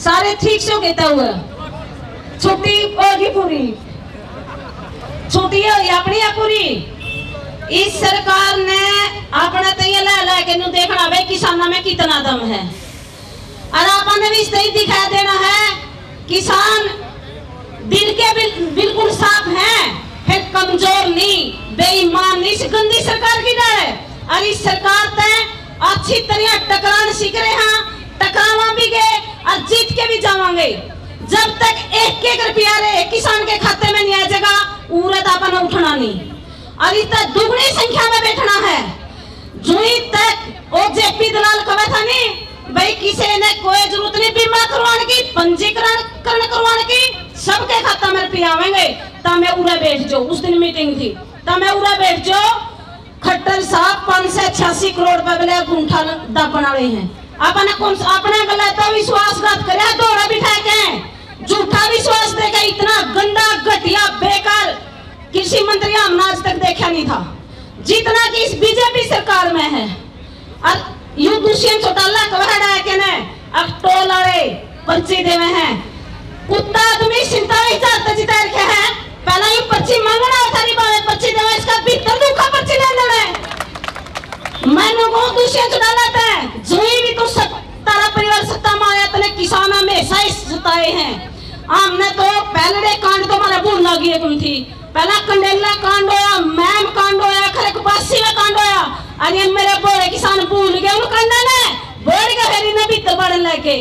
सारे ठीक से कहता हुआ। छुट्टी होगी पूरी। छुट्टी होगी अपनी है पूरी? इस सरकार ने अपने तो ये ला ला के नु देखना भाई, किसानों में कितना दम है। और आपने भी सही दिखा देना है, किसान दिल के बिल्कुल साफ़ हैं, फिर कमज़ोर नहीं, बेईमान नहीं। गंदी सरकार की डर है। और इस सरकार ते अच्छी तरह टकरान सीख रहे हैं और जीत के भी जावांगे। जब तक एक एक रुपया रे किसान के खाते में नहीं आ जाएगा उरत अपन उठना नहीं। और इस तक दुगनी संख्या में बैठना है। जुई तक ओ जेपी दलाल कहा था नहीं, भाई किसी ने कोई ज़रूरत नहीं, बीमा करवाने की, पंजीकरण करण करवाने की, सबके खाता में रुपया आवेंगे। ता मैं उरा बैठ जाओ उस दिन मीटिंग थी। ता मैं उरा बैठ जाओ खट्टर साहब पाँच सौ छियासी करोड़ रुपए गुंठा दापन वाले हैं। अपने कौन अपने गलत तो विश्वासघात करे दौड़ा बिठा के। झूठा विश्वास देकर इतना गंदा, घटिया, बेकार कृषि मंत्री हमने आज तक देखा नहीं था। जितना कि इस बीजेपी सरकार में है। और यू दुष्यंत चौटाला है कि ने अब टोल वाले पर्ची देवे हैं। कुत्ता आदमी सिंतालीस हज़ार तक जिता रखे हैं। पहला ये पर्ची मांगना था नहीं पर्ची देवे इसका भीतर दुखा पर्ची ले लेना है मैंने को दुष्यंत चौटाला था जोई भी तो सत, तारा परिवार सत्ता में आया तने किसान हमेशा ही सताए हैं हमने तो पहले कांड तो भूल है थी पहला कंडेला कांड होया मैम कांड होया खरे कपासी में कांड होया ये मेरे बोले किसान भूल गए उन कांड ने बोल के फिर इन्हें भीतर बढ़न लेके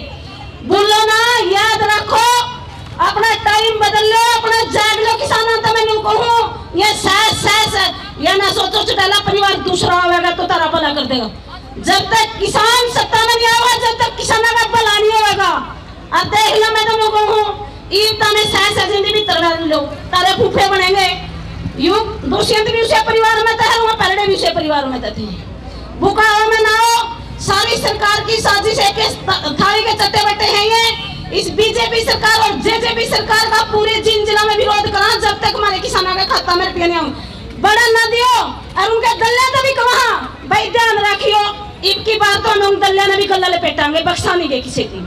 बोलो ना याद रखो अपना टाइम बदल लो अपना जाग लो किसानों तो मैं कहूँ ये सहज सहज ये ना सोचो चुटाला परिवार दूसरा आवेगा तो तारा भला कर देगा जब तक किसान सत्ता में नहीं जब तक का भला नहीं होगा अब देख लो मैं तरह लो तारे फूफे बनेंगे यू दुष्यंत भी उसे परिवार में था वहाँ भी उसे परिवार में थे बुकाओ में ना हो सारी सरकार की साजिश है थाली के चट्टे बट्टे हैं ये इस बीजेपी सरकार और जेजेपी सरकार का पूरे जिन जिला में विरोध करा जब तक हमारे किसानों के खाता में रुपये नहीं बड़ा न दियो और उनके गले तो भी कहा भाई ध्यान रखियो इनकी बात तो हम दल्ले ने भी गला लपेटांगे बख्शा नहीं गए किसी की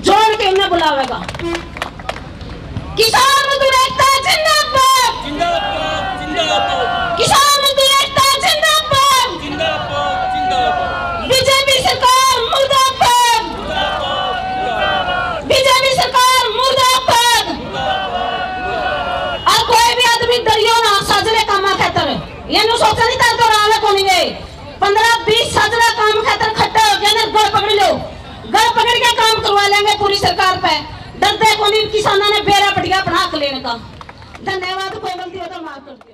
जोड़ के उन्हें बुलावेगा किसान मजदूर एकता जिंदाबाद। जिंदाबाद जिंदाबाद। किसान मजदूर एकता जिंदाबाद। जिंदाबाद जिंदाबाद। बीजेपी सरकार मुर्दाबाद। बीजेपी सरकार मुर्दाबाद। और कोई भी आदमी डरियो ना साजरे काम खातर। ये नु सोचा नहीं तार तो को नहीं गए पंद्रह बीस साजरा काम खातर खट्टा हो गया ना गड़ पकड़ लो। गड़ पकड़ के काम करवा लेंगे पूरी सरकार पे। डरते को किसानों ने बेरा पटिया बना के लेने का धन्यवाद, कोई गलती हो तो माफ़ कर